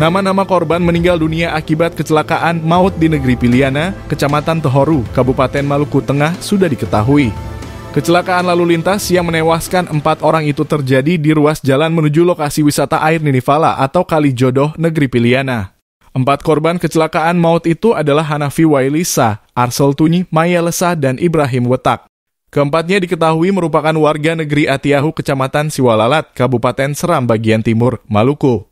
Nama-nama korban meninggal dunia akibat kecelakaan maut di negeri Piliana, Kecamatan Tehoru, Kabupaten Maluku Tengah sudah diketahui. Kecelakaan lalu lintas yang menewaskan empat orang itu terjadi di ruas jalan menuju lokasi wisata air Ninifala atau Kali Jodoh, Negeri Piliana. Empat korban kecelakaan maut itu adalah Hanafi Wailisa, Arsel Tuni, Maya Lesah, dan Ibrahim Wetak. Keempatnya diketahui merupakan warga negeri Atiahu, Kecamatan Siwalalat, Kabupaten Seram bagian timur, Maluku.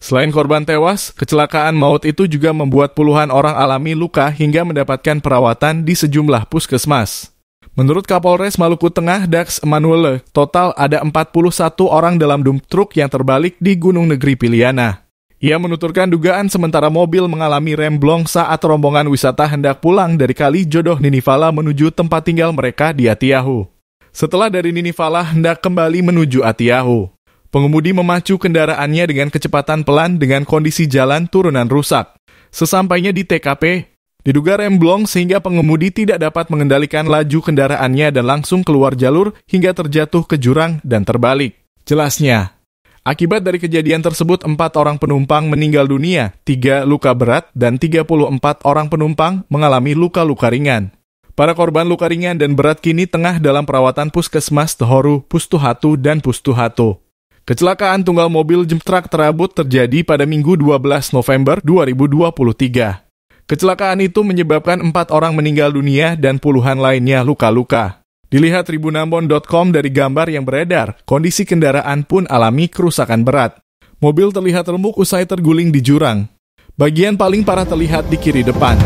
Selain korban tewas, kecelakaan maut itu juga membuat puluhan orang alami luka hingga mendapatkan perawatan di sejumlah puskesmas. Menurut Kapolres Maluku Tengah, Dax Emanuele, total ada 41 orang dalam dump truk yang terbalik di Gunung Negeri Piliana. Ia menuturkan dugaan sementara mobil mengalami remblong saat rombongan wisata hendak pulang dari kali jodoh Ninifala menuju tempat tinggal mereka di Atiahu. Setelah dari Ninifala hendak kembali menuju Atiahu. Pengemudi memacu kendaraannya dengan kecepatan pelan dengan kondisi jalan turunan rusak. Sesampainya di TKP, Diduga remblong sehingga pengemudi tidak dapat mengendalikan laju kendaraannya dan langsung keluar jalur hingga terjatuh ke jurang dan terbalik. Jelasnya, akibat dari kejadian tersebut empat orang penumpang meninggal dunia, tiga luka berat, dan 34 orang penumpang mengalami luka-luka ringan. Para korban luka ringan dan berat kini tengah dalam perawatan puskesmas Tehoru, Pustuhatu, dan Pustuhatu. Kecelakaan tunggal mobil jump truck terabut terjadi pada Minggu 12 November 2023. Kecelakaan itu menyebabkan empat orang meninggal dunia dan puluhan lainnya luka-luka. Dilihat tribunambon.com dari gambar yang beredar, kondisi kendaraan pun alami kerusakan berat. Mobil terlihat remuk usai terguling di jurang. Bagian paling parah terlihat di kiri depan.